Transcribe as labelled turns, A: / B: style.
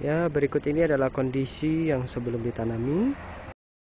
A: ya berikut ini adalah kondisi yang sebelum ditanami.